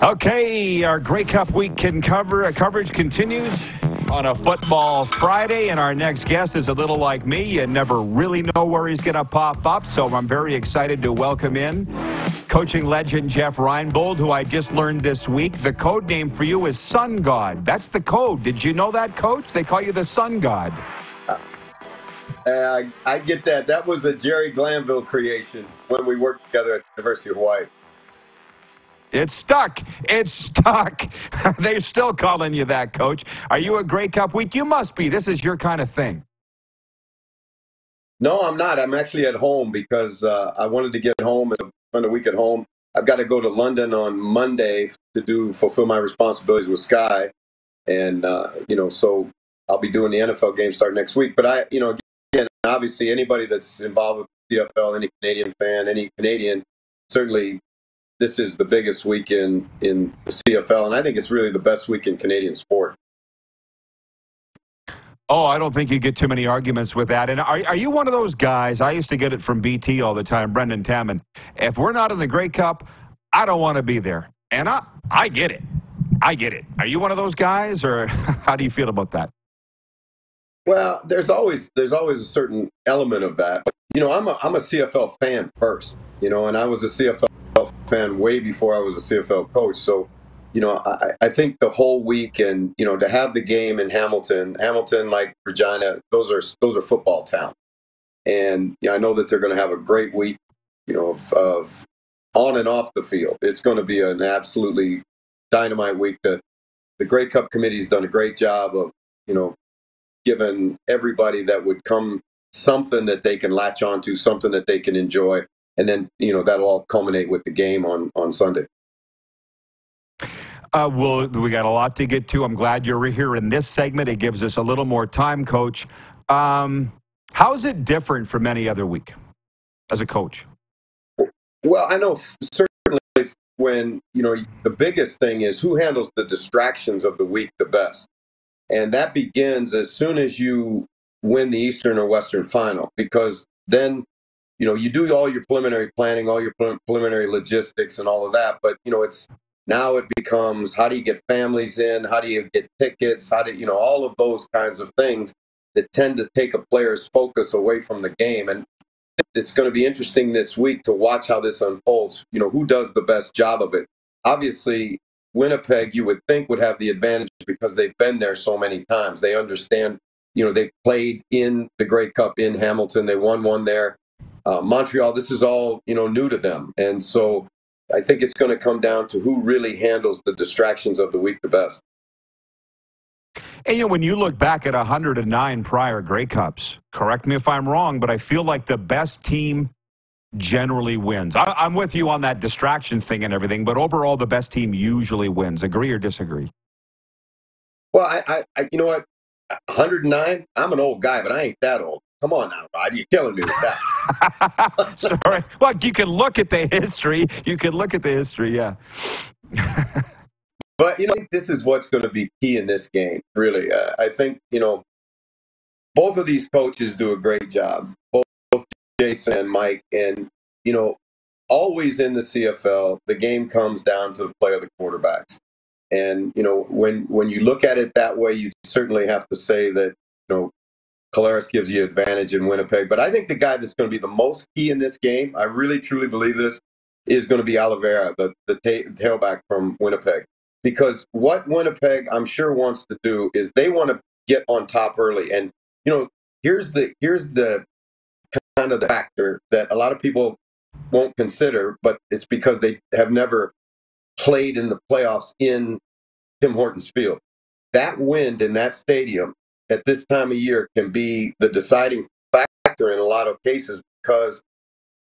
Okay, our Grey Cup week can cover uh, coverage continues on a football Friday, and our next guest is a little like me. You never really know where he's going to pop up, so I'm very excited to welcome in coaching legend Jeff Reinebold, who I just learned this week. The code name for you is Sun God. That's the code. Did you know that, Coach? They call you the Sun God. Uh, I get that. That was a Jerry Glanville creation when we worked together at the University of Hawaii. It's stuck. It's stuck. They're still calling you that, coach. Are you a Grey Cup week? You must be. This is your kind of thing. No, I'm not. I'm actually at home because uh, I wanted to get home and spend a week at home. I've got to go to London on Monday to do fulfill my responsibilities with Sky, and uh, you know, so I'll be doing the NFL game start next week. But I, you know, again, obviously, anybody that's involved with CFL, any Canadian fan, any Canadian, certainly this is the biggest week in, in the CFL, and I think it's really the best week in Canadian sport. Oh, I don't think you get too many arguments with that. And are, are you one of those guys? I used to get it from BT all the time, Brendan Taman. If we're not in the Grey Cup, I don't want to be there. And I, I get it. I get it. Are you one of those guys, or how do you feel about that? Well, there's always there's always a certain element of that. But you know, I'm a I'm a CFL fan first. You know, and I was a CFL fan way before I was a CFL coach. So, you know, I, I think the whole week and you know to have the game in Hamilton, Hamilton like Regina, those are those are football towns, and you know, I know that they're going to have a great week. You know, of, of on and off the field. It's going to be an absolutely dynamite week. The the Grey Cup committee's done a great job of you know giving everybody that would come something that they can latch onto, something that they can enjoy and then you know that'll all culminate with the game on on Sunday. Uh, well, we got a lot to get to. I'm glad you're here in this segment. It gives us a little more time, Coach. Um, how is it different from any other week as a coach? Well, I know certainly when you know the biggest thing is who handles the distractions of the week the best, and that begins as soon as you win the Eastern or Western final, because then you know, you do all your preliminary planning, all your preliminary logistics and all of that, but you know, it's now it becomes how do you get families in, how do you get tickets, how do you know all of those kinds of things that tend to take a player's focus away from the game and it's going to be interesting this week to watch how this unfolds. You know, who does the best job of it? Obviously, Winnipeg, you would think, would have the advantage because they've been there so many times. They understand, you know, they played in the Grey Cup in Hamilton. They won one there uh, Montreal, this is all you know new to them, and so I think it's going to come down to who really handles the distractions of the week the best. And you know, when you look back at 109 prior Grey Cups, correct me if I'm wrong, but I feel like the best team generally wins. I, am with you on that distraction thing and everything, but overall, the best team usually wins. Agree or disagree? Well, I, I, I you know what, 109. I'm an old guy, but I ain't that old. Come on now, Rod. You're killing me with that. Sorry. Well, you can look at the history. You can look at the history, yeah. but, you know, this is what's going to be key in this game, really. Uh, I think, you know, both of these coaches do a great job, both, both Jason and Mike. And, you know, always in the CFL, the game comes down to the play of the quarterbacks. And, you know, when, when you look at it that way, you certainly have to say that, you know, Collaros gives you advantage in Winnipeg. But I think the guy that's going to be the most key in this game, I really truly believe this, is going to be Oliveira, the, the ta- tailback from Winnipeg. Because what Winnipeg, I'm sure, wants to do is they want to get on top early. And, you know, here's the here's the kind of the factor that a lot of people won't consider, but it's because they have never played in the playoffs in Tim Hortons Field. That wind in that stadium at this time of year can be the deciding factor in a lot of cases because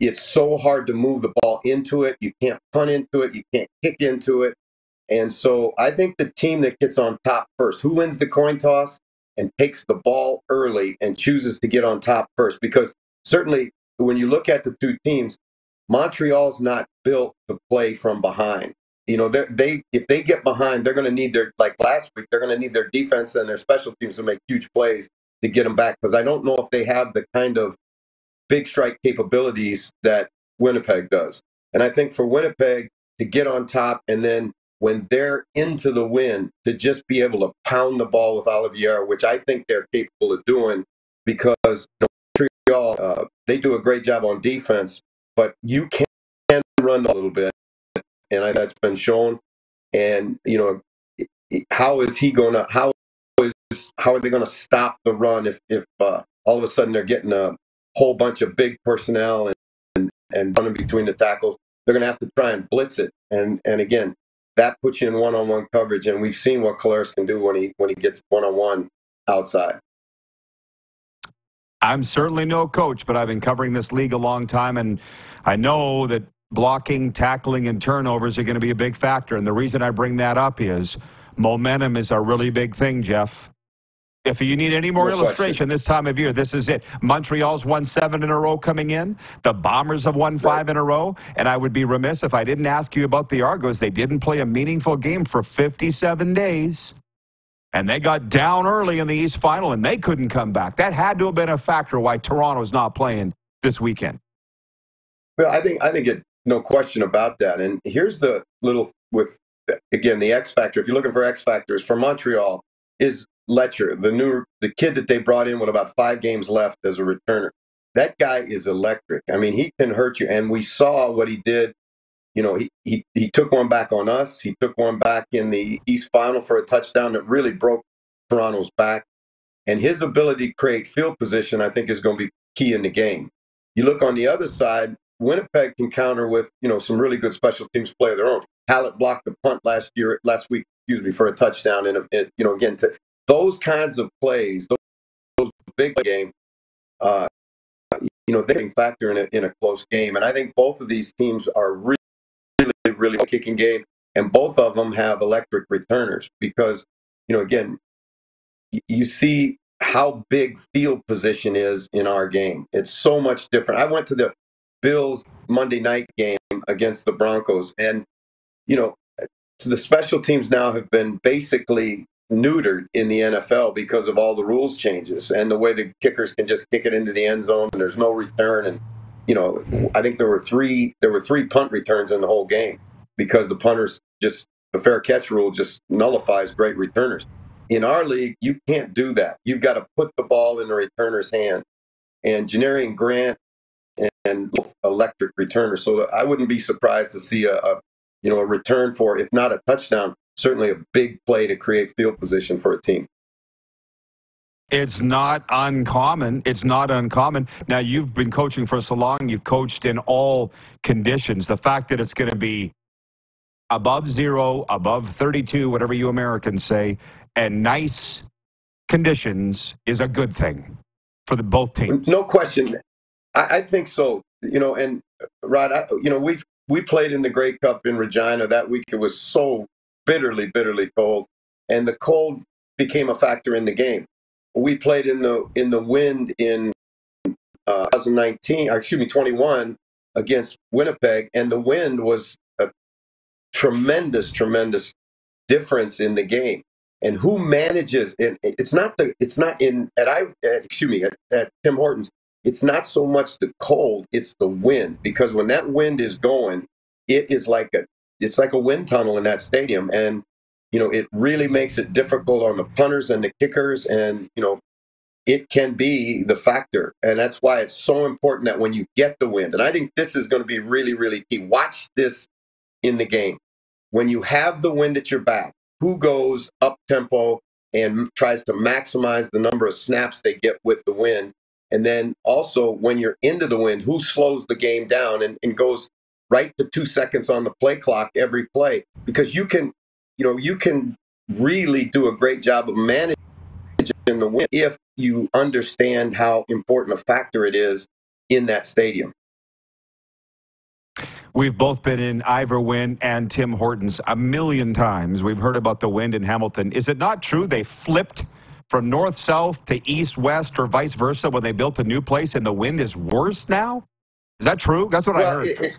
it's so hard to move the ball into it. You can't punt into it. You can't kick into it. And so I think the team that gets on top first, who wins the coin toss and takes the ball early and chooses to get on top first, because certainly when you look at the two teams, Montreal's not built to play from behind you know, they if they get behind, they're going to need their like last week. They're going to need their defense and their special teams to make huge plays to get them back because I don't know if they have the kind of big strike capabilities that Winnipeg does. And I think for Winnipeg to get on top and then when they're into the wind to just be able to pound the ball with Oliveira, which I think they're capable of doing because you know, Montreal, uh, they do a great job on defense, but you can run a little bit, and I, that's been shown. And you know, how is he going to how is how are they going to stop the run if if uh, all of a sudden they're getting a whole bunch of big personnel and and, and running between the tackles? They're going to have to try and blitz it, and and again, that puts you in one-on-one coverage, and we've seen what Collaros can do when he when he gets one-on-one outside. I'm certainly no coach, but I've been covering this league a long time, and I know that blocking, tackling, and turnovers are going to be a big factor. And the reason I bring that up is momentum is a really big thing, Jeff. If you need any more no illustration question. this time of year, this is it. Montreal's won seven in a row coming in. The Bombers have won five in a row. And I would be remiss if I didn't ask you about the Argos. They didn't play a meaningful game for 57 days. And they got down early in the East Final and they couldn't come back. That had to have been a factor why Toronto's not playing this weekend. Well, I think I think it no question about that. And here's the little with again the X factor. If you're looking for X factors for Montreal, is Letcher, the new the kid that they brought in with about five games left as a returner. That guy is electric. I mean, he can hurt you. And we saw what he did. You know, he, he he took one back on us. He took one back in the East Final for a touchdown that really broke Toronto's back. And his ability to create field position, I think, is going to be key in the game. You look on the other side, Winnipeg can counter with you know some really good special teams play of their own. Hallett blocked the punt last year, last week, excuse me, for a touchdown. And you know, again, to those kinds of plays, those, big game, uh, you know, they factor in a, in a close game. And I think both of these teams are really, really, really kicking game, and both of them have electric returners because you know, again, you see how big field position is in our game. It's so much different. I went to the Bills Monday night game against the Broncos. And, you know, so the special teams now have been basically neutered in the NFL because of all the rules changes and the way the kickers can just kick it into the end zone and there's no return. And, you know, I think there were three there were three punt returns in the whole game because the punters just the fair catch rule just nullifies great returners. In our league, you can't do that. You've got to put the ball in the returner's hand. And Janarion Grant and electric returner. So I wouldn't be surprised to see a, a, you know a return for if not a touchdown, certainly a big play to create field position for a team. It's not uncommon. It's not uncommon. Now you've been coaching for so long. You've coached in all conditions. The fact that it's going to be above zero, above 32, whatever you Americans say, and nice conditions is a good thing for the both teams. No question. I, I think so. You know, and Rod, I, you know, we've we played in the Grey Cup in Regina that week. It was so bitterly, bitterly cold, and the cold became a factor in the game. We played in the in the wind in uh, 2019, excuse me, 21 against Winnipeg, and the wind was a tremendous, tremendous difference in the game. And who manages? And it's not the it's not in at I excuse me at, at Tim Hortons it's not so much the cold, it's the wind. Because when that wind is going, it is like a it's like a wind tunnel in that stadium. And, you know, it really makes it difficult on the punters and the kickers. And, you know, it can be the factor. And that's why it's so important that when you get the wind, and I think this is going to be really, really key. Watch this in the game. When you have the wind at your back, who goes up tempo and tries to maximize the number of snaps they get with the wind and then also when you're into the wind, who slows the game down and, and goes right to two seconds on the play clock every play? Because you can, you know, you can really do a great job of managing in the wind if you understand how important a factor it is in that stadium. We've both been in Ivor Wynne and Tim Hortons a million times. We've heard about the wind in Hamilton. Is it not true they flipped from north south to east west or vice versa when they built a new place and the wind is worse now? Is that true? That's what well, I heard. It, it,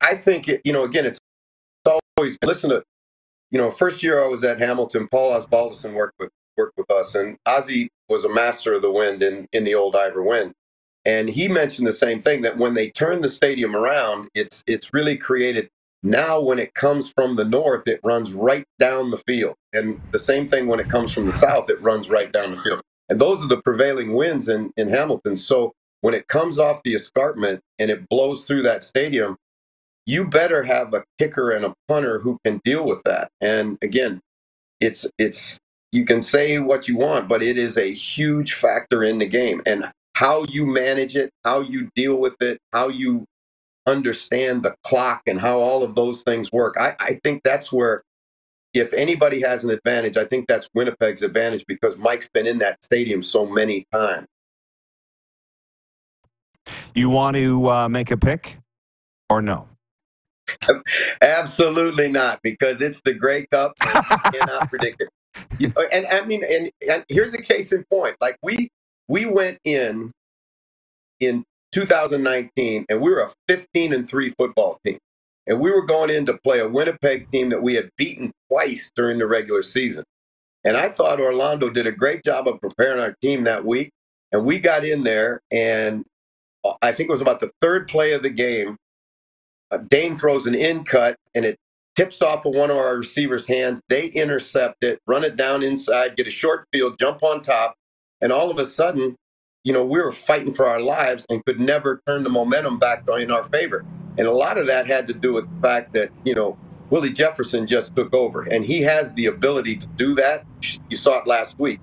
I think it, you know again it's always listen to you know first year I was at Hamilton Paul Osbaldiston worked with worked with us and Ozzy was a master of the wind in in the old Ivor Wynne and he mentioned the same thing that when they turned the stadium around it's it's really created Now, when it comes from the north, it runs right down the field. And the same thing when it comes from the south, it runs right down the field. And those are the prevailing winds in, in Hamilton. So when it comes off the escarpment and it blows through that stadium, you better have a kicker and a punter who can deal with that. And again, it's it's you can say what you want, but it is a huge factor in the game. And how you manage it, how you deal with it, how you understand the clock and how all of those things work. I, I think that's where if anybody has an advantage, I think that's Winnipeg's advantage because Mike's been in that stadium so many times. You want to uh, make a pick or no? Absolutely not, because it's the Grey Cup. And you cannot predict it. You know, and I mean, and, and here's the case in point. Like we we went in in 2019, and we were a 15 and three football team, and we were going in to play a Winnipeg team that we had beaten twice during the regular season. And I thought Orlando did a great job of preparing our team that week. And we got in there, and I think it was about the third play of the game. Uh, Dane throws an in cut, and it tips off of one of our receivers' hands. They intercept it, run it down inside, get a short field, jump on top, and all of a sudden, you know, we were fighting for our lives and could never turn the momentum back in our favor. And a lot of that had to do with the fact that, you know, Willie Jefferson just took over, and he has the ability to do that. You saw it last week.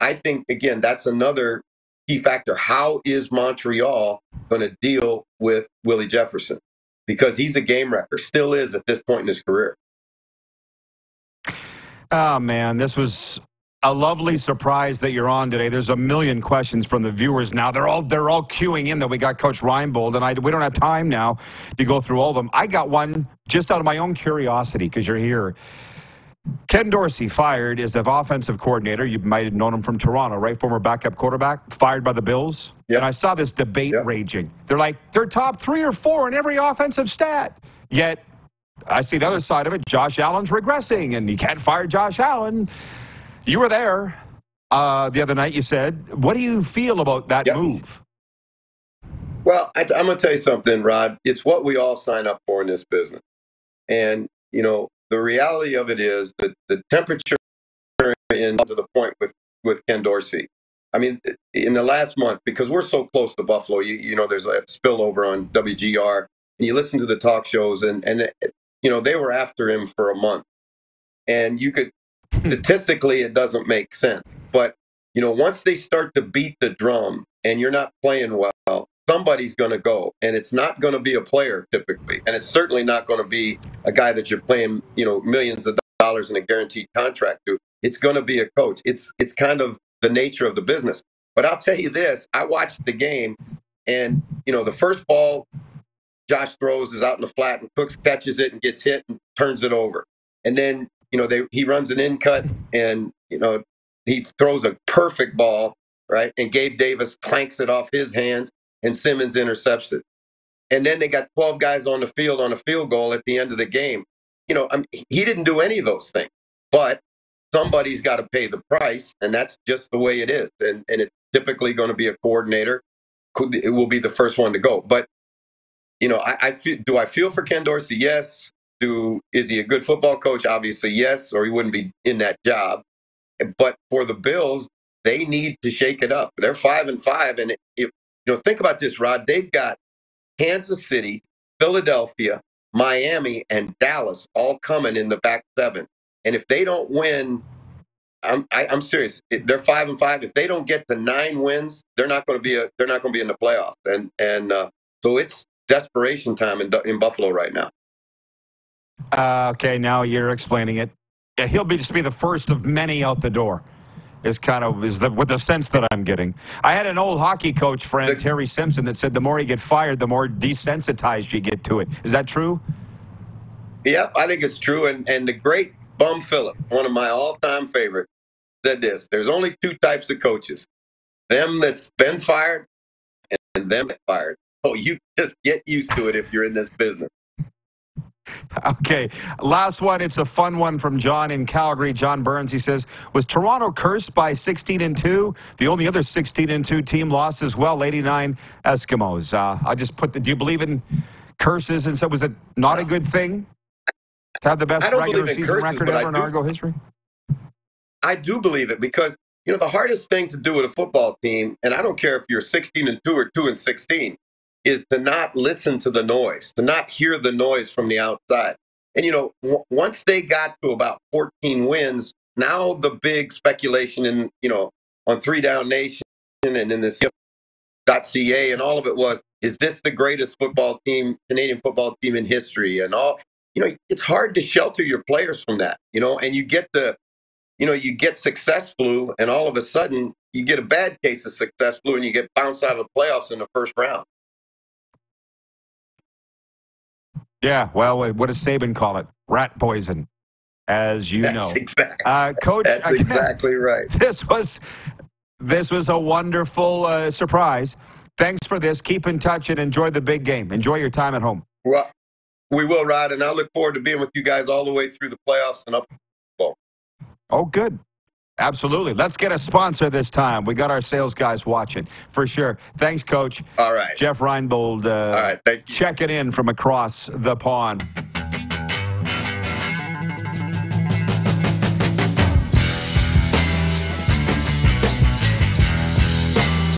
I think, again, that's another key factor. How is Montreal going to deal with Willie Jefferson? Because he's a game wrecker, still is at this point in his career. Oh, man, this was a lovely surprise that you're on today. There's a million questions from the viewers now. They're all they're all queuing in that we got Coach Reinebold, and I we don't have time now to go through all of them. I got one just out of my own curiosity because you're here. Ken Dorsey fired as the offensive coordinator. You might have known him from Toronto, right? Former backup quarterback, fired by the Bills. Yep. And I saw this debate yep. raging. They're like, they're top three or four in every offensive stat. Yet, I see the other side of it. Josh Allen's regressing, and you can't fire Josh Allen. You were there uh, the other night. You said, "What do you feel about that yep. move?" Well, I, I'm going to tell you something, Rod. It's what we all sign up for in this business, and you know the reality of it is that the temperature in to the point with with Ken Dorsey. I mean, in the last month, because we're so close to Buffalo, you, you know, there's a spillover on WGR, and you listen to the talk shows, and and you know they were after him for a month, and you could statistically, it doesn't make sense. But, you know, once they start to beat the drum and you're not playing well, somebody's going to go. And it's not going to be a player typically. And it's certainly not going to be a guy that you're playing, you know, millions of dollars in a guaranteed contract to. It's going to be a coach. It's it's kind of the nature of the business. But I'll tell you this, I watched the game and, you know, the first ball Josh throws is out in the flat and Cooks catches it and gets hit and turns it over. And then you know, they, he runs an in cut and, you know, he throws a perfect ball, right? And Gabe Davis clanks it off his hands and Simmons intercepts it. And then they got 12 guys on the field on a field goal at the end of the game. You know, I he didn't do any of those things, but somebody's got to pay the price, and that's just the way it is. And, and it's typically going to be a coordinator. It will be the first one to go. But, you know, I, I feel, do I feel for Ken Dorsey? Yes do is he a good football coach? Obviously, yes, or he wouldn't be in that job. But for the Bills, they need to shake it up. They're five and five, and if you know, think about this, Rod. They've got Kansas City, Philadelphia, Miami, and Dallas all coming in the back seven. And if they don't win, I'm I, i am serious. They're five and five. If they don't get to nine wins, they're not going to be a they're not going to be in the playoffs. And and uh, so it's desperation time in in Buffalo right now. Uh, okay, now you're explaining it. Yeah, he'll be just be the first of many out the door. Is kind of is the with the sense that I'm getting. I had an old hockey coach friend, the, Terry Simpson, that said the more you get fired, the more desensitized you get to it. Is that true? Yep, I think it's true. And and the great Bum Phillips, one of my all-time favorites, said this: "There's only two types of coaches: them that's been fired, and them that fired. Oh, you just get used to it if you're in this business." Okay, last one. It's a fun one from John in Calgary. John Burns. He says, "Was Toronto cursed by 16 and two? The only other 16 and two team lost as well. 89 Eskimos." Uh, I just put the. Do you believe in curses and so was it not a good thing to have the best regular season curses, record ever in Argo history? I do believe it because you know the hardest thing to do with a football team, and I don't care if you're 16 and two or two and 16, is to not listen to the noise, to not hear the noise from the outside. And you know, w- once they got to about 14 wins, now the big speculation in you know on three down nation and in this .ca and all of it was, is this the greatest football team, Canadian football team in history? And all you know, it's hard to shelter your players from that, you know, and you get the you know, you get success flu, and all of a sudden you get a bad case of success flu, and you get bounced out of the playoffs in the first round. Yeah, well, what does Saban call it? Rat poison, as you That's know. exactly. Uh, Coach, That's again, exactly right. this was this was a wonderful uh, surprise. Thanks for this. Keep in touch and enjoy the big game. Enjoy your time at home. Well, we will, Rod, and I look forward to being with you guys all the way through the playoffs and up. Oh, good. Absolutely. Let's get a sponsor this time. We got our sales guys watching for sure. Thanks, Coach. All right. Jeff Reinebold uh, All right. Thank you. checking in from across the pond.